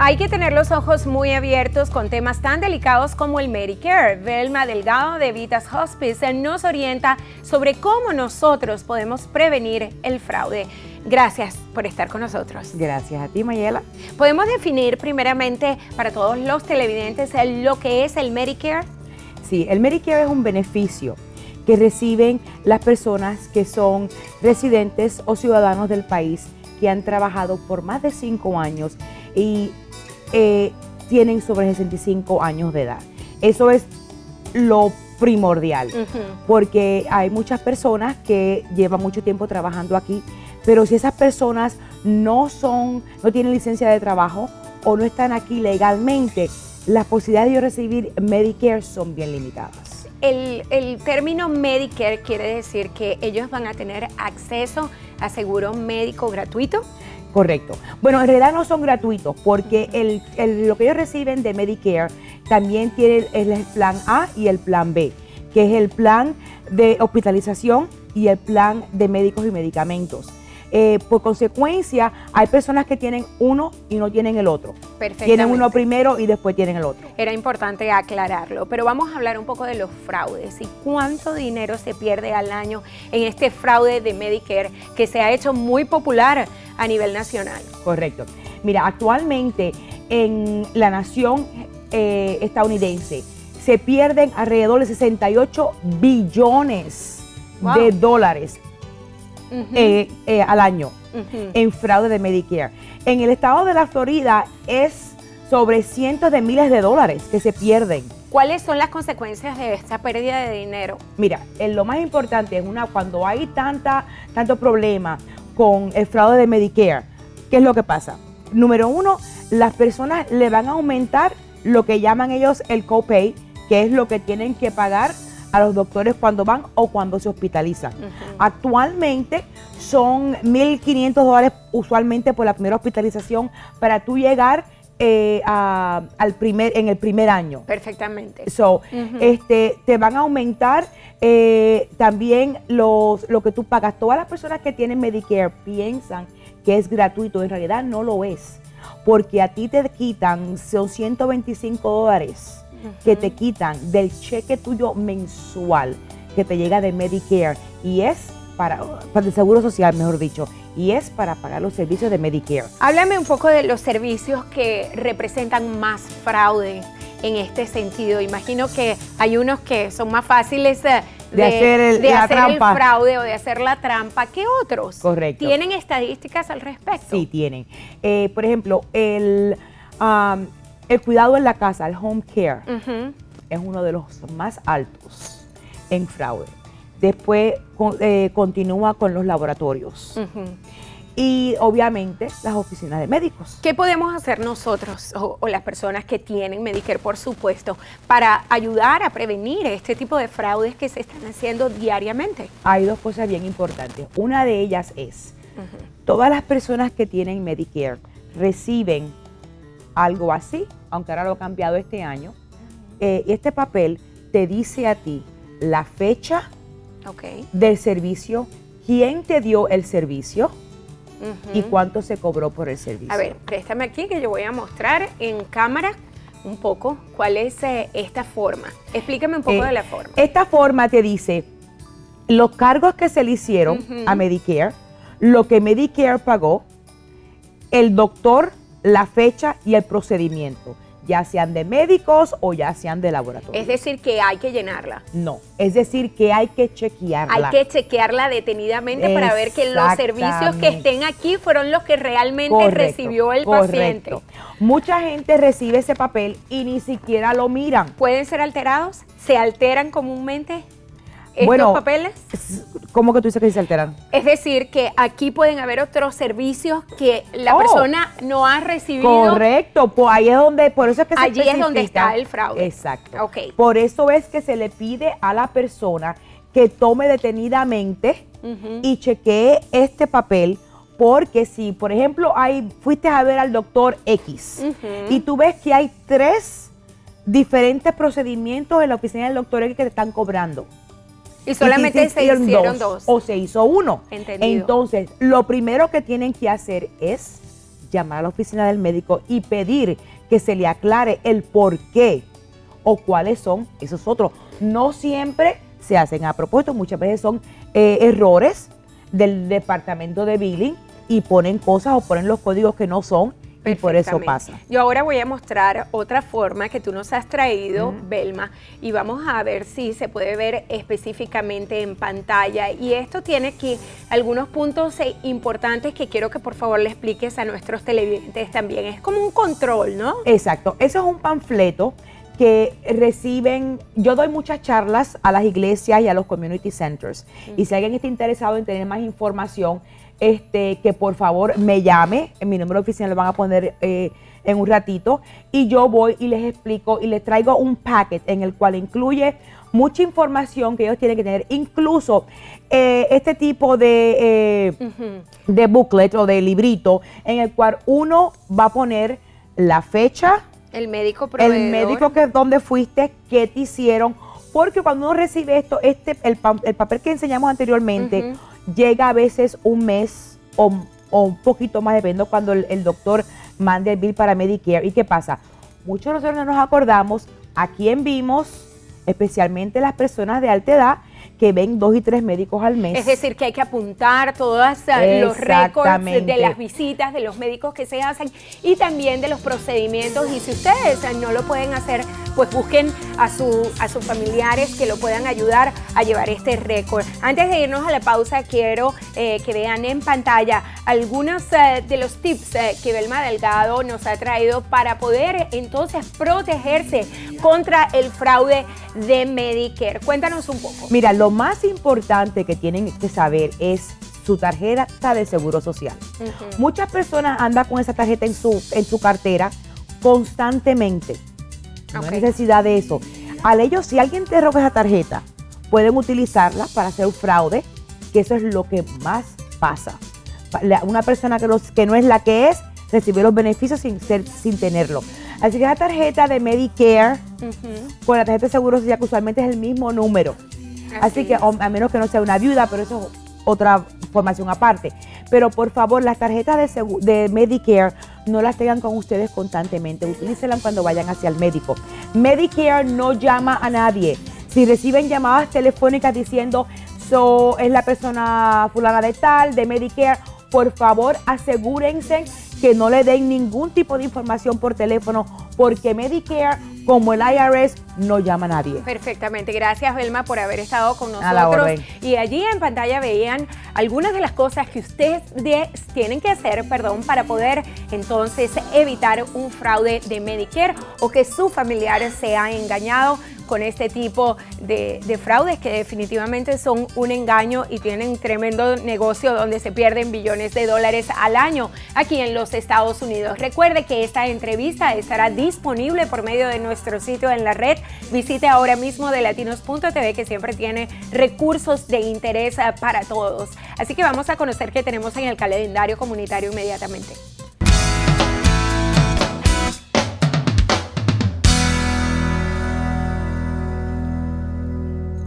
Hay que tener los ojos muy abiertos con temas tan delicados como el Medicare. Velma Delgado de Vitas Hospice nos orienta sobre cómo nosotros podemos prevenir el fraude. Gracias por estar con nosotros. Gracias a ti, Mayela. ¿Podemos definir primeramente para todos los televidentes lo que es el Medicare? Sí, el Medicare es un beneficio que reciben las personas que son residentes o ciudadanos del país que han trabajado por más de cinco años y eh, tienen sobre 65 años de edad. Eso es lo primordial, porque hay muchas personas que llevan mucho tiempo trabajando aquí, pero si esas personas no son, no tienen licencia de trabajo o no están aquí legalmente, las posibilidades de recibir Medicare son bien limitadas. El, el, término Medicare quiere decir que ellos van a tener acceso a seguro médico gratuito. Correcto. Bueno, en realidad no son gratuitos porque el, lo que ellos reciben de Medicare también tiene el, plan A y el plan B, que es el plan de hospitalización y el plan de médicos y medicamentos. Eh, por consecuencia, hay personas que tienen uno y no tienen el otro. Tienen uno primero y después tienen el otro. Era importante aclararlo, pero vamos a hablar un poco de los fraudes y cuánto dinero se pierde al año en este fraude de Medicare que se ha hecho muy popular a nivel nacional. Correcto. Mira, actualmente en la nación eh, estadounidense se pierden alrededor de 68 billones de dólares eh, eh, al año en fraude de Medicare. En el estado de la Florida es sobre cientos de miles de dólares que se pierden. ¿Cuáles son las consecuencias de esta pérdida de dinero? Mira, lo más importante es una cuando hay tanta tanto problema con el fraude de Medicare, ¿qué es lo que pasa? Número uno, las personas le van a aumentar lo que llaman ellos el copay, que es lo que tienen que pagar a los doctores cuando van o cuando se hospitalizan. Actualmente son 1.500 dólares usualmente por la primera hospitalización para tú llegar eh, al primer, en el primer año. Perfectamente. So, este, te van a aumentar eh, también los, lo que tú pagas. Todas las personas que tienen Medicare piensan que es gratuito, en realidad no lo es, porque a ti te quitan, son 125 dólares que te quitan del cheque tuyo mensual que te llega de Medicare y es para, para el Seguro Social, mejor dicho, y es para pagar los servicios de Medicare. Háblame un poco de los servicios que representan más fraude en este sentido. Imagino que hay unos que son más fáciles de, hacer, el, fraude o de hacer la trampa que otros. Correcto. ¿Tienen estadísticas al respecto? Sí, tienen. Eh, por ejemplo, el, el cuidado en la casa, el home care, es uno de los más altos en fraude. Después eh, continúa con los laboratorios. Y obviamente las oficinas de médicos. ¿Qué podemos hacer nosotros o, las personas que tienen Medicare, por supuesto, para ayudar a prevenir este tipo de fraudes que se están haciendo diariamente? Hay dos cosas bien importantes. Una de ellas es, todas las personas que tienen Medicare reciben algo así, aunque ahora lo ha cambiado este año. Eh, este papel te dice a ti la fecha del servicio, quién te dio el servicio y cuánto se cobró por el servicio. A ver, préstame aquí que yo voy a mostrar en cámara un poco cuál es eh, esta forma. Explícame un poco eh, de la forma. Esta forma te dice los cargos que se le hicieron a Medicare, lo que Medicare pagó, el doctor la fecha y el procedimiento, ya sean de médicos o ya sean de laboratorio. Es decir, que hay que llenarla. No, es decir, que hay que chequearla. Hay que chequearla detenidamente para ver que los servicios que estén aquí fueron los que realmente recibió el paciente. Mucha gente recibe ese papel y ni siquiera lo miran. ¿Pueden ser alterados? ¿Se alteran comúnmente? Estos papeles? ¿Cómo que tú dices que se alteran? Es decir, que aquí pueden haber otros servicios que la oh. persona no ha recibido. Correcto, pues ahí es donde, por eso es que se Allí es donde está el fraude. Exacto. Okay. Por eso es que se le pide a la persona que tome detenidamente y chequee este papel porque si, por ejemplo, hay, fuiste a ver al doctor X y tú ves que hay tres diferentes procedimientos en la oficina del doctor que te están cobrando. Y solamente se hicieron dos, O se hizo uno. Entonces, lo primero que tienen que hacer es llamar a la oficina del médico y pedir que se le aclare el por qué o cuáles son esos otros. No siempre se hacen a propósito, muchas veces son eh, errores del departamento de billing y ponen cosas o ponen los códigos que no son y por eso pasa. Yo ahora voy a mostrar otra forma que tú nos has traído, Belma, y vamos a ver si se puede ver específicamente en pantalla. Y esto tiene aquí algunos puntos eh, importantes que quiero que por favor le expliques a nuestros televidentes también. Es como un control, ¿no? Exacto. Eso es un panfleto que reciben, yo doy muchas charlas a las iglesias y a los community centers. Y si alguien está interesado en tener más información, este, que por favor me llame, en mi número oficial lo van a poner eh, en un ratito, y yo voy y les explico y les traigo un packet en el cual incluye mucha información que ellos tienen que tener, incluso eh, este tipo de, eh, de booklet o de librito en el cual uno va a poner la fecha, el médico proveedor. el médico que donde fuiste, qué te hicieron, porque cuando uno recibe esto, este el, papel que enseñamos anteriormente, llega a veces un mes o, un poquito más, dependiendo cuando el, doctor mande el bill para Medicare. ¿Y qué pasa? Muchos de nosotros no nos acordamos a quién vimos, especialmente las personas de alta edad, que ven dos y tres médicos al mes. Es decir, que hay que apuntar todos eh, los récords de las visitas, de los médicos que se hacen y también de los procedimientos. Y si ustedes no lo pueden hacer, pues busquen a, su, a sus familiares que lo puedan ayudar a llevar este récord. Antes de irnos a la pausa, quiero eh, que vean en pantalla algunos eh, de los tips que Belma Delgado nos ha traído para poder entonces protegerse contra el fraude de Medicare. Cuéntanos un poco. Mira, lo más importante que tienen que saber es su tarjeta de seguro social. Muchas personas andan con esa tarjeta en su, en su cartera constantemente. No hay necesidad de eso. Al ellos, si alguien te roba esa tarjeta, pueden utilizarla para hacer un fraude, que eso es lo que más pasa. Una persona que, que no es la que es, recibe los beneficios sin, ser, sin tenerlo. Así que esa tarjeta de Medicare con la tarjeta de seguro social que usualmente es el mismo número. Así, que a menos que no sea una viuda, pero eso es otra formación aparte. Pero por favor, las tarjetas de, de Medicare no las tengan con ustedes constantemente. Utilícenlas cuando vayan hacia el médico. Medicare no llama a nadie. Si reciben llamadas telefónicas diciendo, so, es la persona fulana de tal, de Medicare, por favor asegúrense que no le den ningún tipo de información por teléfono porque Medicare como el IRS no llama a nadie. Perfectamente, gracias Belma por haber estado con nosotros. Y allí en pantalla veían algunas de las cosas que ustedes tienen que hacer, perdón, para poder entonces evitar un fraude de Medicare o que su familiar sea engañado con este tipo de, fraudes que definitivamente son un engaño y tienen tremendo negocio donde se pierden billones de dólares al año aquí en los Estados Unidos. Recuerde que esta entrevista estará disponible por medio de nuestro sitio en la red. Visite ahora mismo de latinos.tv que siempre tiene recursos de interés para todos. Así que vamos a conocer qué tenemos en el calendario comunitario inmediatamente.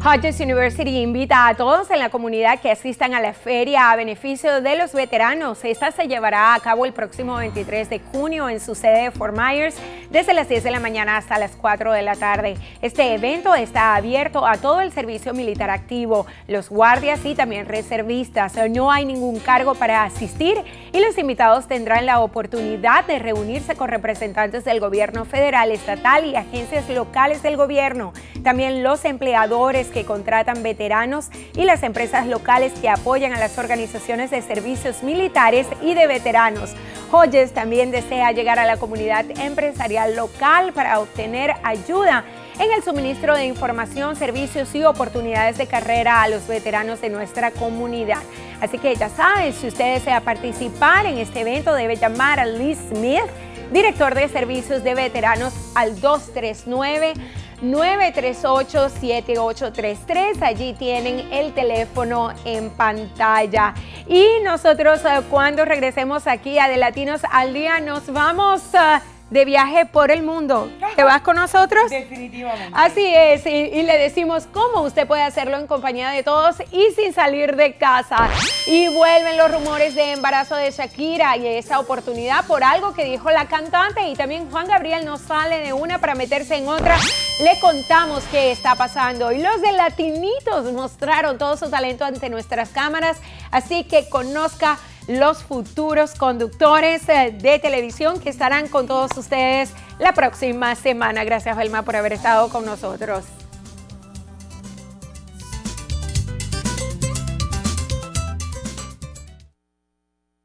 Hodges University invita a todos en la comunidad que asistan a la feria a beneficio de los veteranos. Esta se llevará a cabo el próximo 23 de junio en su sede de Fort Myers desde las 10 de la mañana hasta las 4 de la tarde. Este evento está abierto a todo el servicio militar activo, los guardias y también reservistas. No hay ningún cargo para asistir y los invitados tendrán la oportunidad de reunirse con representantes del gobierno federal, estatal y agencias locales del gobierno. También los empleadores que contratan veteranos y las empresas locales que apoyan a las organizaciones de servicios militares y de veteranos. Hodges también desea llegar a la comunidad empresarial local para obtener ayuda en el suministro de información, servicios y oportunidades de carrera a los veteranos de nuestra comunidad. Así que ya saben, si usted desea participar en este evento, debe llamar a Lee Smith, director de servicios de veteranos, al 239 938-7833. Allí tienen el teléfono en pantalla. Y nosotros eh, cuando regresemos aquí a De Latinos al Día nos vamos... Eh, de viaje por el mundo. ¿Te vas con nosotros? Definitivamente. Así es, y, y, le decimos cómo usted puede hacerlo en compañía de todos y sin salir de casa. Y vuelven los rumores de embarazo de Shakira y esa oportunidad por algo que dijo la cantante y también Juan Gabriel no sale de una para meterse en otra. Le contamos qué está pasando y los de Latinitos mostraron todo su talento ante nuestras cámaras, así que conozca los futuros conductores eh, de televisión que estarán con todos ustedes la próxima semana. Gracias, Velma, por haber estado con nosotros.